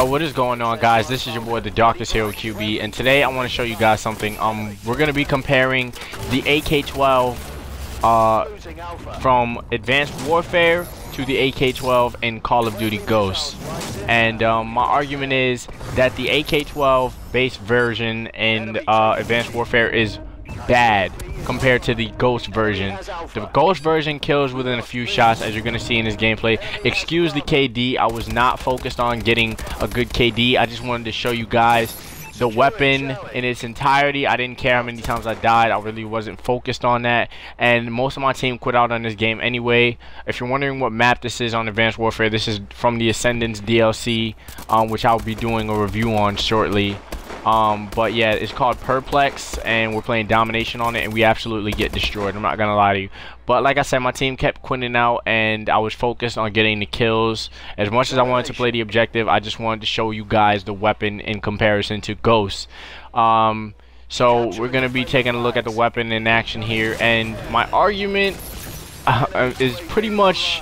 Yo, what is going on guys? This is your boy the Darkest Hero QB and today I want to show you guys something. Um we're going to be comparing the AK-12 uh from Advanced Warfare to the AK-12 in Call of Duty Ghosts. And um, my argument is that the AK-12 base version in uh, Advanced Warfare is bad compared to the Ghost version. The Ghost version kills within a few shots, as you're going to see in this gameplay. Excuse the KD. I was not focused on getting a good KD. I just wanted to show you guys the weapon in its entirety. I didn't care how many times I died. I really wasn't focused on that. And most of my team quit out on this game anyway. If you're wondering what map this is on Advanced Warfare, this is from the Ascendance DLC, um, which I'll be doing a review on shortly. Um, but yeah, it's called Perplex, and we're playing Domination on it, and we absolutely get destroyed. I'm not gonna lie to you. But like I said, my team kept quitting out, and I was focused on getting the kills. As much as I wanted to play the objective, I just wanted to show you guys the weapon in comparison to Ghost. Um, so we're gonna be taking a look at the weapon in action here, and my argument uh, is pretty much,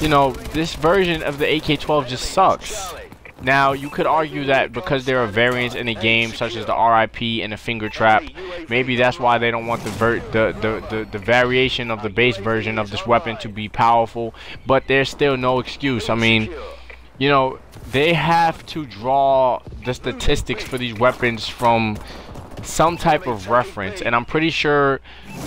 you know, this version of the AK-12 just sucks. Now, you could argue that because there are variants in the game, such as the RIP and the finger trap, maybe that's why they don't want the, the, the, the, the variation of the base version of this weapon to be powerful, but there's still no excuse. I mean, you know, they have to draw the statistics for these weapons from some type of reference and I'm pretty sure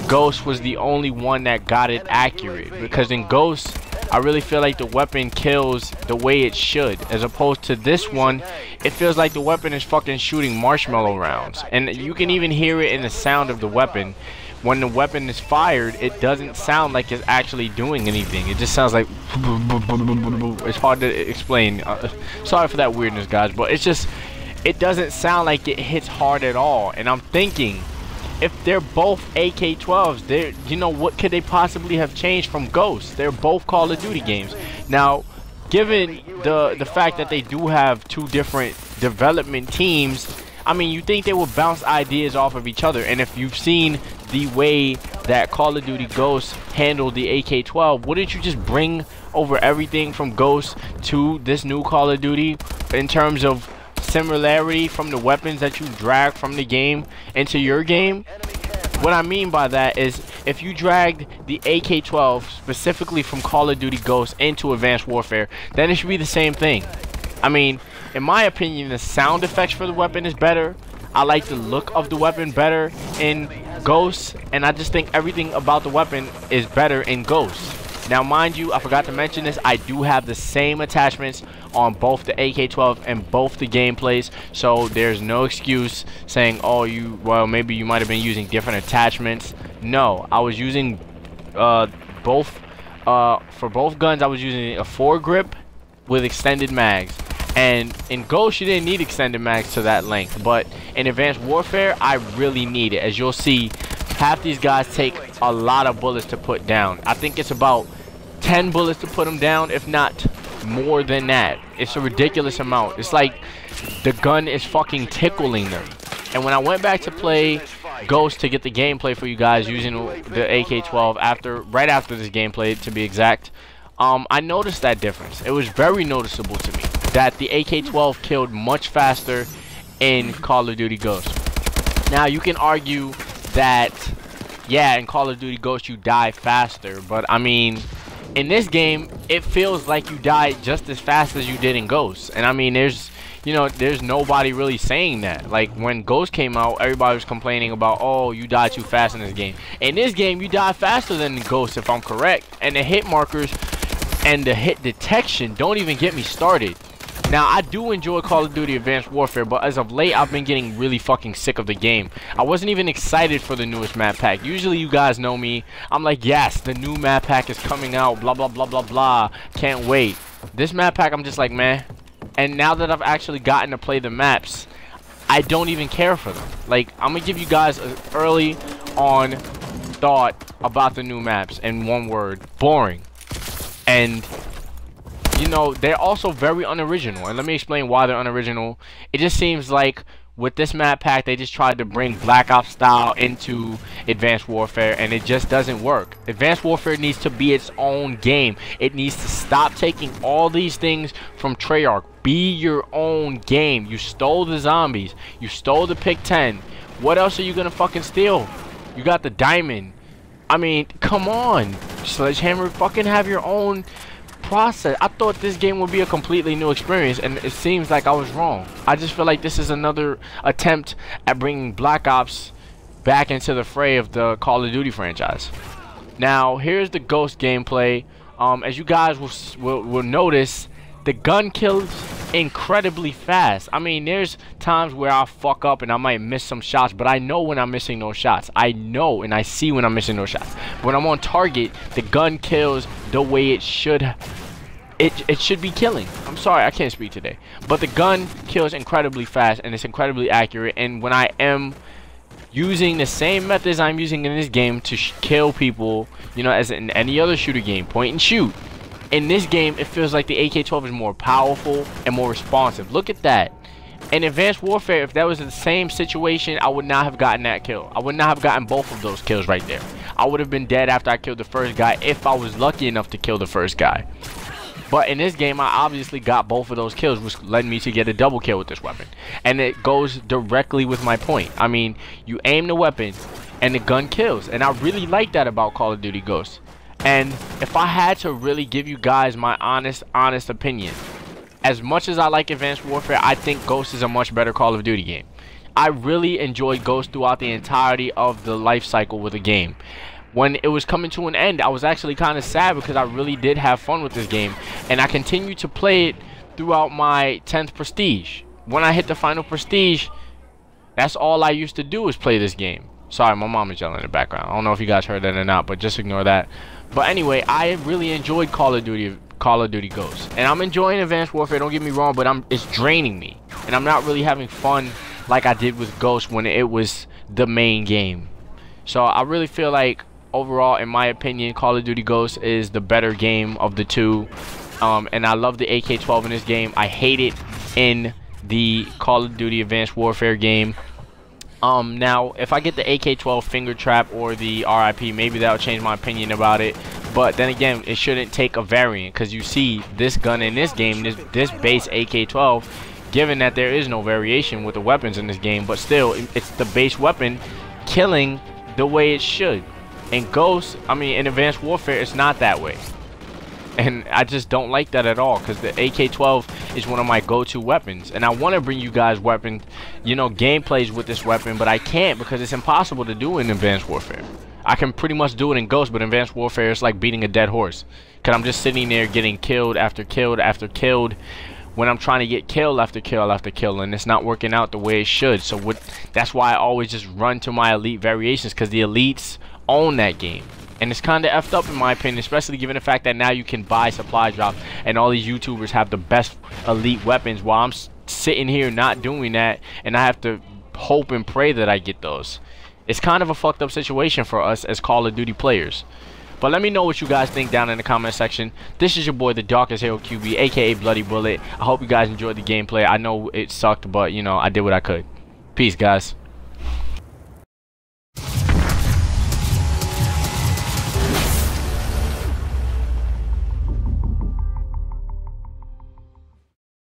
Ghost was the only one that got it accurate because in Ghost I really feel like the weapon kills the way it should. As opposed to this one, it feels like the weapon is fucking shooting marshmallow rounds. And you can even hear it in the sound of the weapon. When the weapon is fired, it doesn't sound like it's actually doing anything. It just sounds like... It's hard to explain. Uh, sorry for that weirdness, guys. But it's just... It doesn't sound like it hits hard at all. And I'm thinking if they're both AK-12s, they're you know what could they possibly have changed from Ghost? They're both Call of Duty games. Now, given the the fact that they do have two different development teams, I mean, you think they would bounce ideas off of each other. And if you've seen the way that Call of Duty Ghost handled the AK-12, wouldn't you just bring over everything from Ghost to this new Call of Duty in terms of similarity from the weapons that you drag from the game into your game. What I mean by that is if you dragged the AK-12 specifically from Call of Duty Ghosts into Advanced Warfare, then it should be the same thing. I mean, in my opinion, the sound effects for the weapon is better. I like the look of the weapon better in Ghosts, and I just think everything about the weapon is better in Ghosts. Now, mind you, I forgot to mention this. I do have the same attachments on both the AK-12 and both the gameplays. So there's no excuse saying, oh, you, well, maybe you might have been using different attachments. No, I was using uh, both, uh, for both guns, I was using a foregrip with extended mags. And in Ghost, you didn't need extended mags to that length. But in Advanced Warfare, I really need it. As you'll see, half these guys take a lot of bullets to put down. I think it's about 10 bullets to put them down, if not more than that. It's a ridiculous amount. It's like the gun is fucking tickling them. And when I went back to play Ghost to get the gameplay for you guys using the AK-12 after, right after this gameplay to be exact, um, I noticed that difference. It was very noticeable to me that the AK-12 killed much faster in Call of Duty Ghost. Now you can argue that yeah, in Call of Duty Ghost you die faster, but I mean, in this game, it feels like you die just as fast as you did in Ghost. And I mean, there's, you know, there's nobody really saying that. Like, when Ghost came out, everybody was complaining about, oh, you die too fast in this game. In this game, you die faster than Ghost, if I'm correct. And the hit markers and the hit detection don't even get me started. Now, I do enjoy Call of Duty Advanced Warfare, but as of late, I've been getting really fucking sick of the game. I wasn't even excited for the newest map pack. Usually, you guys know me. I'm like, yes, the new map pack is coming out, blah, blah, blah, blah, blah. Can't wait. This map pack, I'm just like, man. And now that I've actually gotten to play the maps, I don't even care for them. Like, I'm going to give you guys an early on thought about the new maps in one word. Boring. And you know, they're also very unoriginal. And let me explain why they're unoriginal. It just seems like with this map pack, they just tried to bring Black Ops style into Advanced Warfare, and it just doesn't work. Advanced Warfare needs to be its own game. It needs to stop taking all these things from Treyarch. be your own game. You stole the zombies. You stole the pick 10. What else are you gonna fucking steal? You got the diamond. I mean, come on. Sledgehammer, fucking have your own process. I thought this game would be a completely new experience, and it seems like I was wrong. I just feel like this is another attempt at bringing Black Ops back into the fray of the Call of Duty franchise. Now, here's the Ghost gameplay. Um, as you guys will, will, will notice, the gun kills incredibly fast. I mean, there's times where I'll fuck up and I might miss some shots, but I know when I'm missing those shots. I know and I see when I'm missing those shots. When I'm on target, the gun kills the way it should it, it should be killing. I'm sorry, I can't speak today. But the gun kills incredibly fast and it's incredibly accurate. And when I am using the same methods I'm using in this game to kill people, you know, as in any other shooter game, point and shoot. In this game, it feels like the AK-12 is more powerful and more responsive. Look at that. In Advanced Warfare, if that was the same situation, I would not have gotten that kill. I would not have gotten both of those kills right there. I would have been dead after I killed the first guy if I was lucky enough to kill the first guy. But in this game, I obviously got both of those kills, which led me to get a double kill with this weapon. And it goes directly with my point. I mean, you aim the weapon, and the gun kills. And I really like that about Call of Duty Ghosts. And if I had to really give you guys my honest, honest opinion, as much as I like Advanced Warfare, I think Ghost is a much better Call of Duty game. I really enjoyed Ghost throughout the entirety of the life cycle with the game when it was coming to an end, I was actually kind of sad because I really did have fun with this game. And I continued to play it throughout my 10th Prestige. When I hit the final Prestige, that's all I used to do is play this game. Sorry, my mom is yelling in the background. I don't know if you guys heard that or not, but just ignore that. But anyway, I really enjoyed Call of Duty Call of Duty Ghosts. And I'm enjoying Advanced Warfare, don't get me wrong, but I'm it's draining me. And I'm not really having fun like I did with Ghost when it was the main game. So I really feel like overall, in my opinion, Call of Duty Ghosts is the better game of the two. Um, and I love the AK-12 in this game. I hate it in the Call of Duty Advanced Warfare game. Um, now, if I get the AK-12 finger trap or the RIP, maybe that'll change my opinion about it. But then again, it shouldn't take a variant because you see this gun in this game, this this base AK-12, given that there is no variation with the weapons in this game, but still, it's the base weapon killing the way it should. In Ghost, I mean, in Advanced Warfare, it's not that way. And I just don't like that at all because the AK-12 is one of my go-to weapons. And I want to bring you guys weapon, you know, gameplays with this weapon, but I can't because it's impossible to do in Advanced Warfare. I can pretty much do it in Ghost, but in Advanced Warfare, it's like beating a dead horse. Because I'm just sitting there getting killed after killed after killed when I'm trying to get kill after kill after kill and it's not working out the way it should. So what, that's why I always just run to my elite variations because the elites own that game. And it's kind of effed up in my opinion, especially given the fact that now you can buy supply drops and all these YouTubers have the best elite weapons while I'm sitting here not doing that and I have to hope and pray that I get those. It's kind of a fucked up situation for us as Call of Duty players. But let me know what you guys think down in the comment section. This is your boy, the Darkest Hero QB, aka Bloody Bullet. I hope you guys enjoyed the gameplay. I know it sucked, but, you know, I did what I could. Peace, guys.